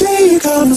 Day you come